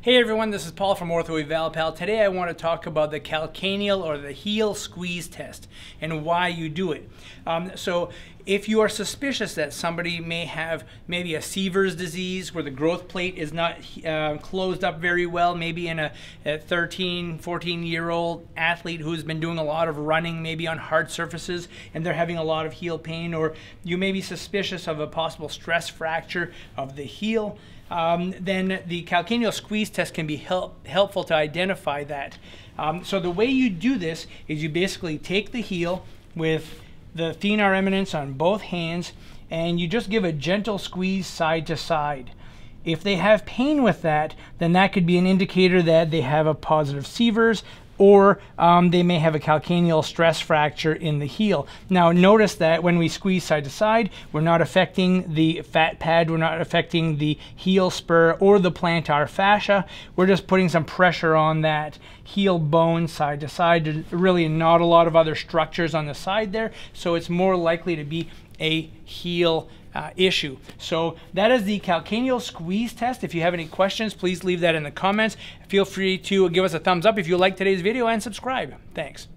Hey everyone, this is Paul from Ortho Today I want to talk about the calcaneal or the heel squeeze test and why you do it. Um, so if you are suspicious that somebody may have maybe a Sever's disease where the growth plate is not uh, closed up very well, maybe in a, a 13, 14 year old athlete who's been doing a lot of running, maybe on hard surfaces, and they're having a lot of heel pain, or you may be suspicious of a possible stress fracture of the heel, um, then the calcaneal squeeze test can be help, helpful to identify that. Um, so the way you do this is you basically take the heel with the thenar eminence on both hands and you just give a gentle squeeze side to side. If they have pain with that, then that could be an indicator that they have a positive Severs or um, they may have a calcaneal stress fracture in the heel. Now notice that when we squeeze side to side, we're not affecting the fat pad, we're not affecting the heel spur or the plantar fascia. We're just putting some pressure on that heel bone side to side. There's really not a lot of other structures on the side there, so it's more likely to be a heel uh, issue. So that is the calcaneal squeeze test. If you have any questions, please leave that in the comments. Feel free to give us a thumbs up if you like today's video and subscribe. Thanks.